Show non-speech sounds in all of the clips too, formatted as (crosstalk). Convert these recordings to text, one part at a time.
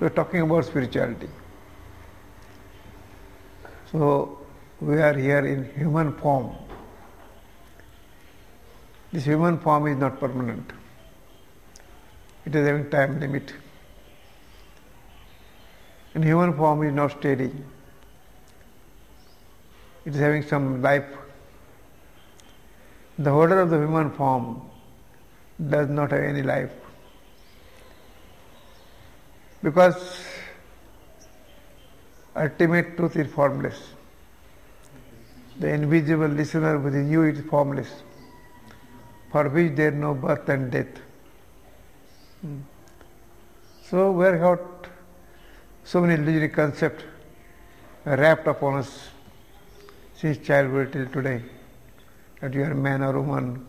We are talking about spirituality. So, we are here in human form. This human form is not permanent. It is having time limit. And human form is not steady. It is having some life. The holder of the human form does not have any life. Because ultimate truth is formless. The invisible listener within you is formless, for which there is no birth and death. Hmm. So we have got so many illusory concepts wrapped upon us since childhood till today, that you are man or woman,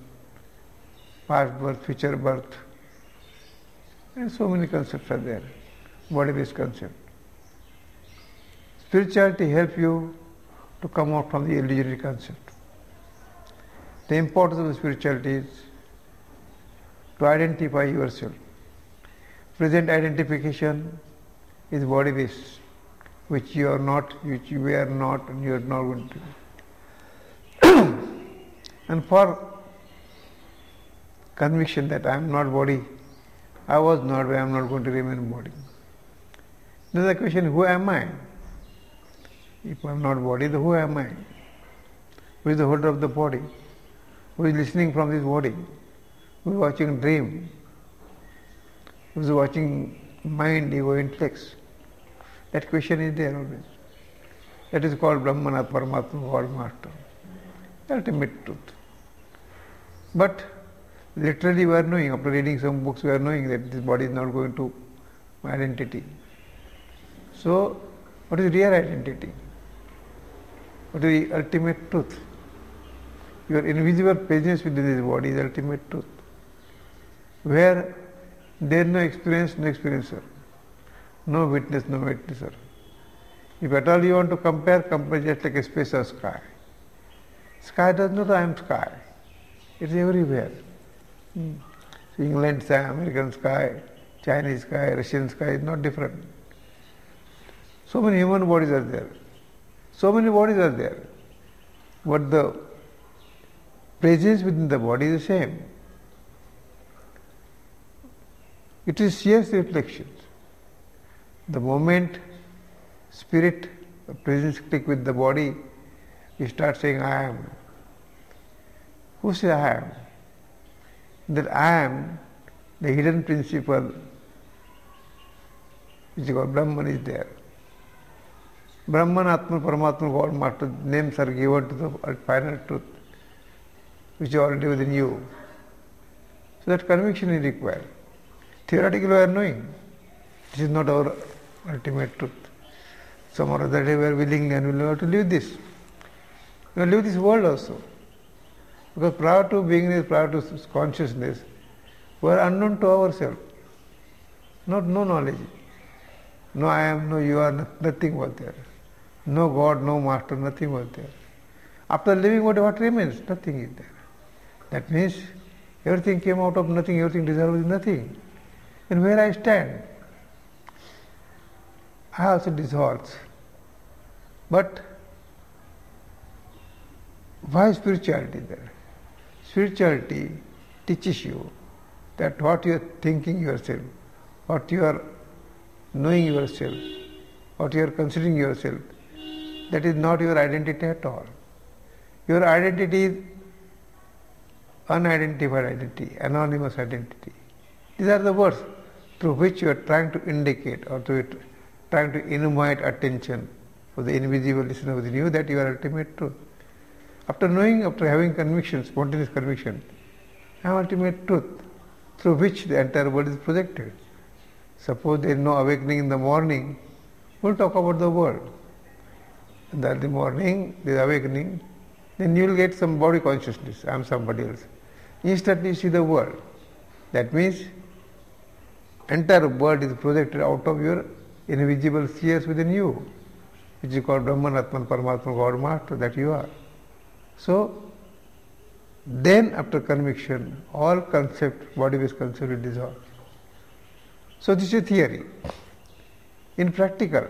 past birth, future birth, and so many concepts are there, body-based concept. Spirituality helps you to come out from the illusory concept. The importance of spirituality is to identify yourself. Present identification is body based, which you are not, which you are not, and you are not going to. (coughs) and for conviction that I am not body, I was not, I am not going to remain body. Then the question, who am I? If I am not body, then who am I? Who is the holder of the body? Who is listening from this body? Who is watching dream? Who is watching mind, ego, intellects? That question is there always. That is called Brahmana, Paramatma, God Master. Ultimate truth. But literally we are knowing, after reading some books, we are knowing that this body is not going to my identity. So, what is real identity? What is the ultimate truth? Your invisible presence within this body is ultimate truth. Where there is no experience, no experiencer. No witness, no witnesser. If at all you want to compare, compare just like a space or sky. Sky does not I am sky. It is everywhere. Hmm. So England sky, American sky, Chinese sky, Russian sky is not different. So many human bodies are there. So many bodies are there. But the presence within the body is the same. It is sheer reflection. The moment spirit presence click with the body, you start saying I am. Who says I am? That I am, the hidden principle, which is called Brahman is there. Brahman, Atman, Paramatma, God, Master, names are given to the final truth, which is already within you. So that conviction is required. Theoretically we are knowing. This is not our ultimate truth. Some or other day we are willing and will have to live this. We will live this world also. Because prior to beingness, prior to consciousness, we are unknown to ourselves. Not no knowledge. No I am, no you are, nothing was there. No God, no master, nothing was there. After living what, what remains? Nothing is there. That means everything came out of nothing, everything dissolved nothing. And where I stand, I also dissolves. But why spirituality there? Spirituality teaches you that what you are thinking yourself, what you are knowing yourself, what you are considering yourself, that is not your identity at all. Your identity is unidentified identity, anonymous identity. These are the words through which you are trying to indicate or to trying to invite attention for the invisible listener within you that you are ultimate truth. After knowing, after having conviction, spontaneous conviction, I am ultimate truth through which the entire world is projected. Suppose there is no awakening in the morning, we'll talk about the world. In the morning, the awakening, then you will get some body consciousness, I am somebody else. Instantly you see the world. That means entire world is projected out of your invisible spheres within you, which is called Brahman, Atman, Paramatma, God, Master, that you are. So, then after conviction, all concept, body-based concept will dissolve. So this is a theory. In practical,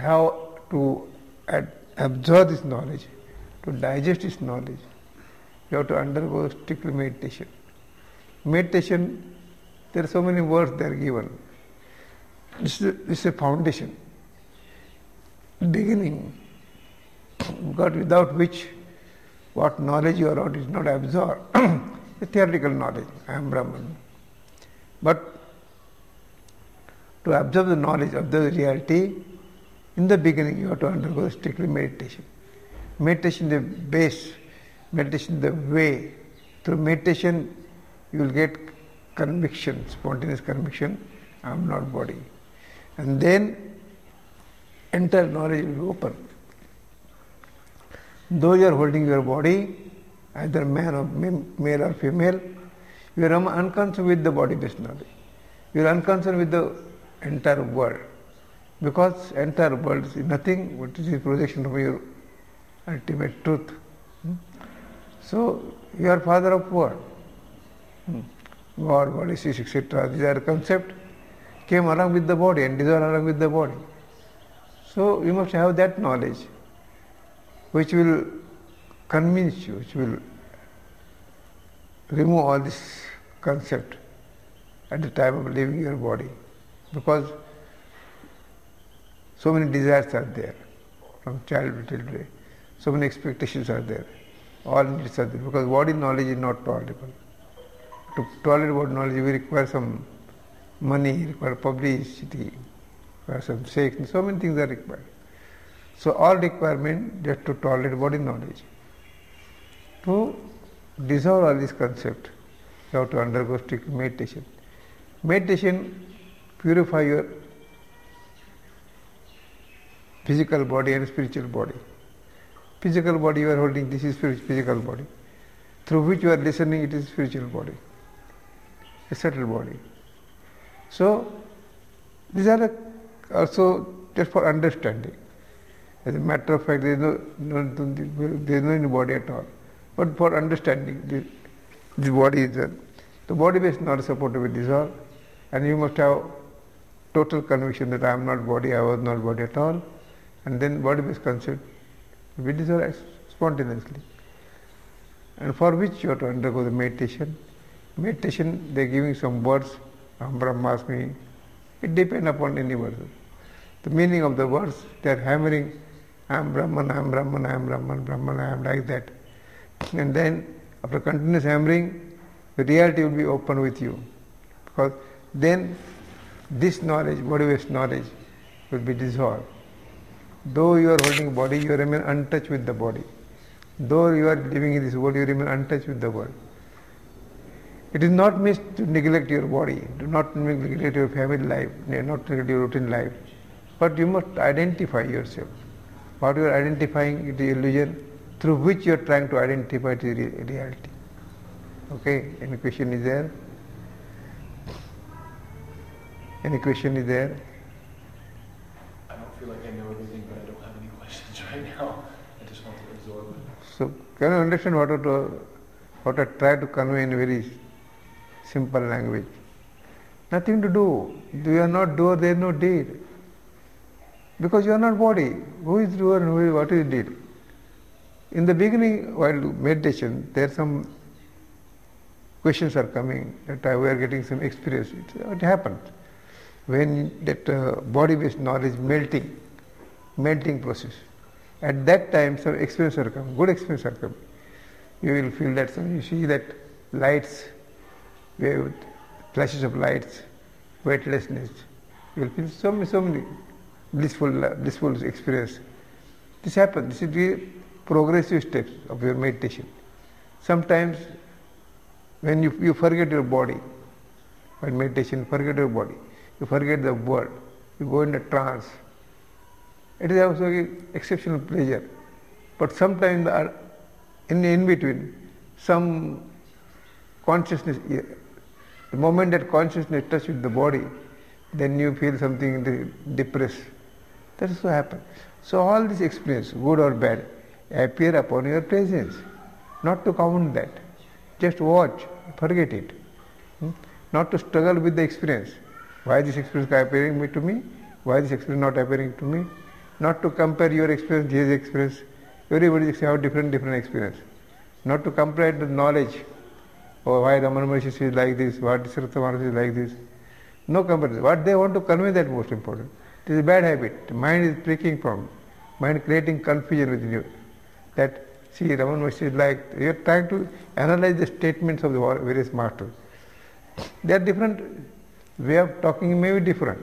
have to absorb this knowledge, to digest this knowledge, you have to undergo strictly meditation. Meditation, there are so many words that are given. This is, this is a foundation, beginning, (coughs) God without which what knowledge you are out is not absorbed. (coughs) the theoretical knowledge, I am Brahman. But to absorb the knowledge, of the reality, in the beginning you have to undergo strictly meditation. Meditation the base, meditation the way. Through meditation you will get conviction, spontaneous conviction, I am not body. And then entire knowledge will be open. Though you are holding your body, either man or male or female, you are unconcerned with the body based. You are unconcerned with the entire world. Because entire world is nothing but is projection of your ultimate truth. Hmm? So you are father of world. Hmm? God, body, etc. These are concept came along with the body and dissolved along with the body. So you must have that knowledge which will convince you, which will remove all this concept at the time of leaving your body. Because so many desires are there from childhood till today. So many expectations are there. All needs are there. Because body knowledge is not tolerable. To tolerate body knowledge, we require some money, require publicity, require some sex, so many things are required. So all requirement just to tolerate body knowledge. To dissolve all this concept, you have to undergo strict meditation. Meditation purify your physical body and spiritual body. Physical body you are holding, this is physical body. Through which you are listening, it is spiritual body, a subtle body. So, these are also just for understanding. As a matter of fact, there is no, no there is no the body at all. But for understanding, the, the body is there. The body is not supposed to be dissolved, and you must have total conviction that I am not body, I was not body at all, and then body-based concept will be dissolved spontaneously. And for which you have to undergo the meditation. Meditation, they are giving some words, Aham Brahmasmi. It depends upon any word. The meaning of the words, they are hammering, I am Brahman, I am Brahman, I am Brahman, Brahman, I am like that. And then, after continuous hammering, the reality will be open with you. Because then this knowledge, body-based knowledge, will be dissolved. Though you are holding body, you remain untouched with the body. Though you are living in this world, you remain untouched with the world. It is not meant to neglect your body, do not neglect your family life, not neglect your routine life. But you must identify yourself. What you are identifying is the illusion through which you are trying to identify the reality. Okay, any question is there? Any question is there? I don't feel like I know everything, but I don't have any questions right now. I just want to absorb it. So, can you understand what what I try to convey in very simple language? Nothing to do. You are not doer, there is no deed. Because you are not body. Who is doer and who is, what is deed? In the beginning, while meditation, there are some questions are coming that I, we are getting some experience. It, it happens when that uh, body-based knowledge melting, melting process. At that time, some experience will come, good experience will come. You will feel that some, you see that lights, wave, flashes of lights, weightlessness. You will feel so many, so many blissful, uh, blissful experience. This happens. This is the progressive steps of your meditation. Sometimes, when you, you forget your body, while meditation, forget your body you forget the world, you go into trance. It is also an exceptional pleasure. But sometimes in, in between, some consciousness, the moment that consciousness touches with the body, then you feel something depressed. That is what happens. So all this experience, good or bad, appear upon your presence. Not to count that. Just watch, forget it. Hmm? Not to struggle with the experience Why this experience appearing to me? Why this experience not appearing to me? Not to compare your experience, his experience. Everybody have different different experience. Not to compare the knowledge. Oh, why Ramana Maharshi is like this, what Srita Maharaj is like this. No comparison. What they want to convey that most important. It is a bad habit. Mind is breaking from. Mind creating confusion within you. That see Ramana Maharshi is like you are trying to analyze the statements of the various masters. They are different way of talking may be different.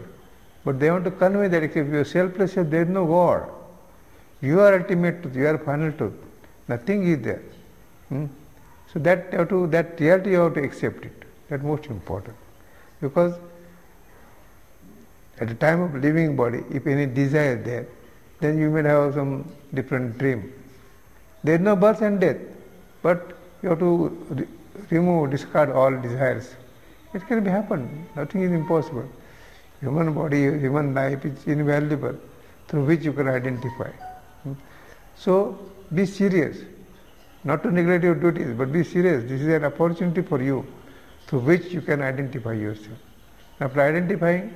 But they want to convey that if you are selfless, there is no God. You are ultimate truth, you are final truth. Nothing is there. Hmm? So that you have to, that reality you have to accept it. That most important. Because at the time of living body, if any desire there, then you may have some different dream. There is no birth and death, but you have to re- remove, discard all desires. It can be happen. Nothing is impossible. Human body, human life is invaluable through which you can identify. So be serious. Not to neglect your duties, but be serious. This is an opportunity for you through which you can identify yourself. After identifying,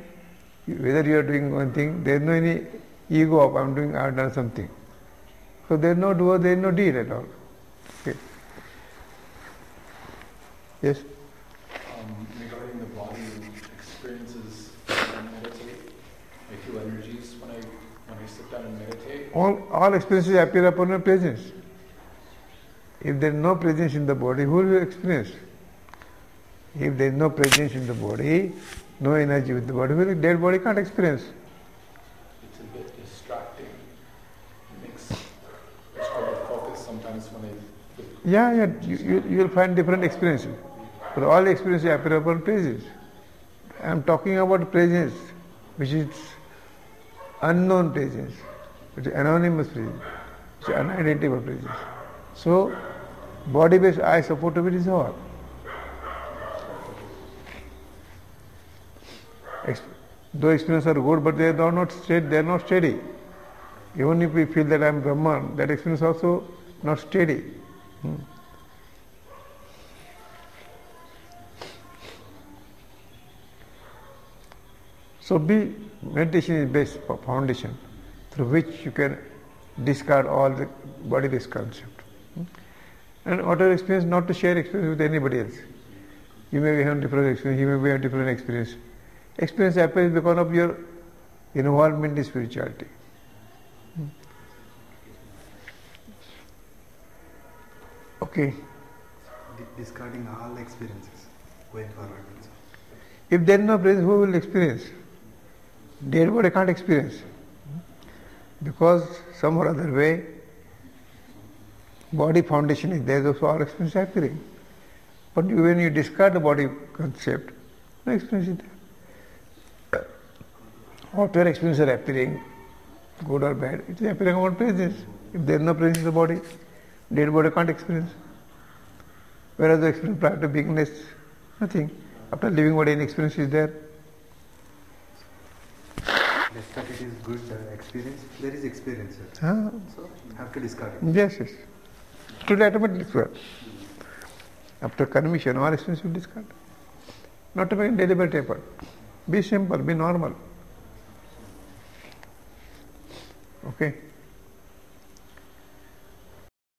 whether you are doing one thing, there is no any ego of I am doing, I have done something. So there is no doer, there is no deed at all. Okay. Yes? Um, regarding the body experiences when I meditate, I feel energies when I when I sit down and meditate. All, all experiences appear upon your presence. If there is no presence in the body, who will experience? If there is no presence in the body, no energy with the body, will dead body can't experience. It's a bit distracting. It makes I struggle to focus sometimes when I. Yeah, yeah, you, you, you will find different experiences. But all experiences appear upon presence. I am talking about presence, which is unknown presence, which is anonymous presence, It is unidentified presence. So, body-based I support to be dissolved. Though experiences are good, but they are not steady. They are not steady. Even if we feel that I am Brahman, that experience also not steady. Hmm. So be meditation is for foundation through which you can discard all the body-based concept. Hmm. And whatever experience, not to share experience with anybody else. You may be having different experience, you may be having different experience. Experience happens because of your involvement in spirituality. Okay. Discarding all experiences going forward. If there is no presence, who will experience? Dead body can't experience. Because some or other way, body foundation is there, so all experience is happening. But when you discard the body concept, no experience is there. Whatever experience are appearing, good or bad, it is appearing about presence. If there is no presence in the body, dead body can't experience. Whereas the experience prior to beingness, nothing. After living body, experience is there. Despite it is good uh, experience, there is experience. sir. Huh? So have to discard it. Yes, yes. Today the discard. After conviction, all experience will discard. Not to make deliberate effort. Be simple, be normal. Okay?